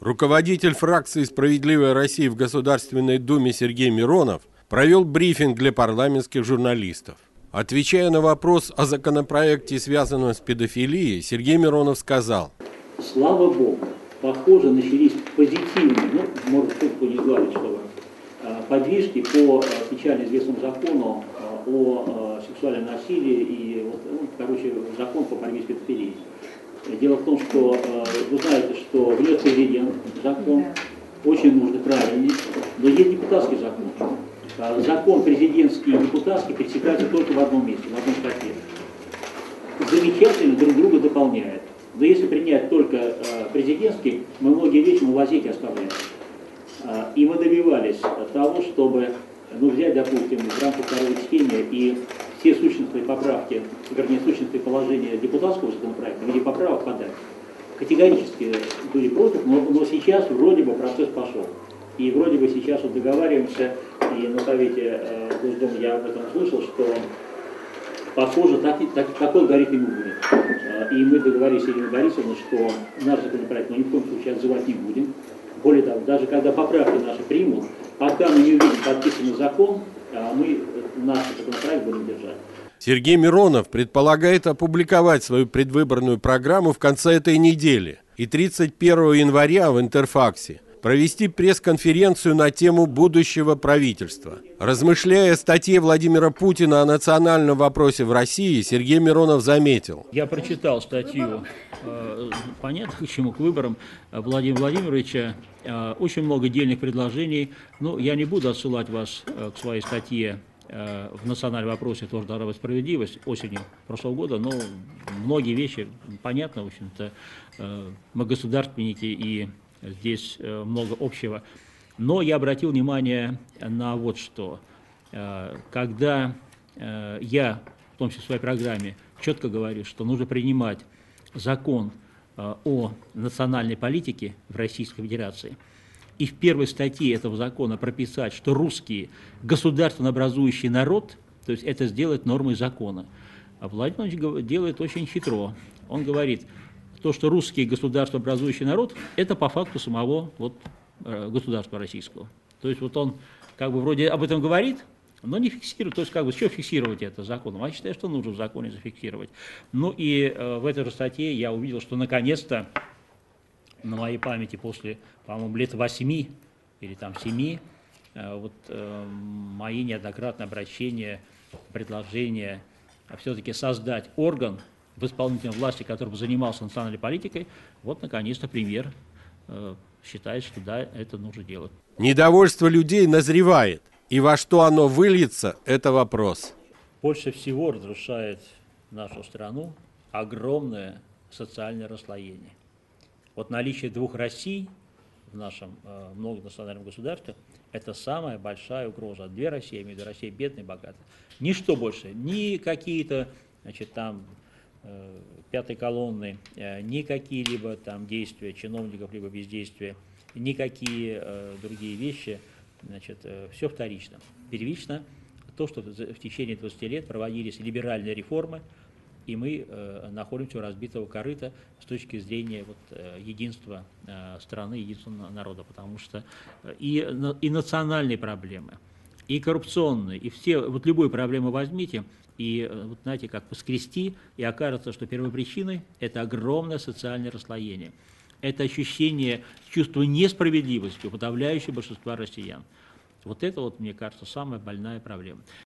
Руководитель фракции «Справедливая Россия» в Государственной Думе Сергей Миронов провел брифинг для парламентских журналистов. Отвечая на вопрос о законопроекте, связанном с педофилией, Сергей Миронов сказал. Слава Богу, похоже, начались позитивные, ну, может, шутку не говорить, что а, подвижки по а, печально известному закону а, о сексуальном насилии и, ну, короче, закон по борьбе с педофилией. Дело в том, что э, вы знаете, что внес президент закон, очень нужный, правильный, но есть депутатский закон. А закон президентский и депутатский пересекаются только в одном месте, в одном статье. Замечательно друг друга дополняют. Но если принять только э, президентский, мы многие вещи мы лазейки оставляем. А, и мы добивались того, чтобы ну, взять, допустим, в рамках второго чтения и все сущностные поправки, вернее, сущностные положения депутатского законопроекта виде поправок подать. Категорически были против, но, но сейчас вроде бы процесс пошел. И вроде бы сейчас вот договариваемся, и на совете э, Госдумы я об этом слышал, что похоже, так, так, такой алгоритм и будет. Э, и мы договорились с Ириной Борисовной, что наш законопроект мы ни в коем случае отзывать не будем. Более того, даже когда поправки наши примут, пока мы не увидим подписанный закон, а мы наш законопроект будем держать. Сергей Миронов предполагает опубликовать свою предвыборную программу в конце этой недели и 31 января в Интерфаксе провести пресс-конференцию на тему будущего правительства. Размышляя о статье Владимира Путина о национальном вопросе в России, Сергей Миронов заметил. Я прочитал статью, э, понятно, к чему, к выборам Владимира Владимировича. Э, очень много дельных предложений. Но я не буду отсылать вас э, к своей статье в национальном вопросе тоже должна справедливость осенью прошлого года, но многие вещи понятно, в общем-то, мы государственники и здесь э, много общего. Но я обратил внимание на вот что. Э, когда э, я, в том числе в своей программе, четко говорю, что нужно принимать закон о национальной политике в Российской Федерации, и в первой статье этого закона прописать, что русские государственно образующий народ, то есть это сделать нормой закона. А Владимир делает очень хитро. Он говорит, то, что русский государствообразующий народ, это по факту самого вот, э, государства российского. То есть вот он как бы вроде об этом говорит, но не фиксирует. То есть как бы что фиксировать это законом? Я считаю, что нужно в законе зафиксировать. Ну и э, в этой же статье я увидел, что наконец-то на моей памяти после, по-моему, лет восьми или там семи, э, вот э, мои неоднократные обращения, предложения все-таки создать орган, в исполнительной власти, который бы занимался национальной политикой, вот, наконец-то, премьер э, считает, что да, это нужно делать. Недовольство людей назревает. И во что оно выльется, это вопрос. Больше всего разрушает нашу страну огромное социальное расслоение. Вот наличие двух Россий в нашем э, многонациональном государстве – это самая большая угроза. Две России, я имею в виду Россия бедная и богатая. Ничто больше, ни какие-то значит, там Э, пятой колонны э, ни какие-либо там действия чиновников, либо бездействия, никакие э, другие вещи, значит, все вторично. Первично то, что в течение 20 лет проводились либеральные реформы, и мы находимся у разбитого корыта с точки зрения вот, единства страны, единства народа, потому что и, и национальные проблемы, и коррупционные, и все, вот любую проблему возьмите – и, э, вот, знаете, как поскрести, и окажется, что первопричиной – это огромное социальное расслоение. Это ощущение чувства несправедливости у подавляющего большинства россиян. Вот это, вот, мне кажется, самая больная проблема.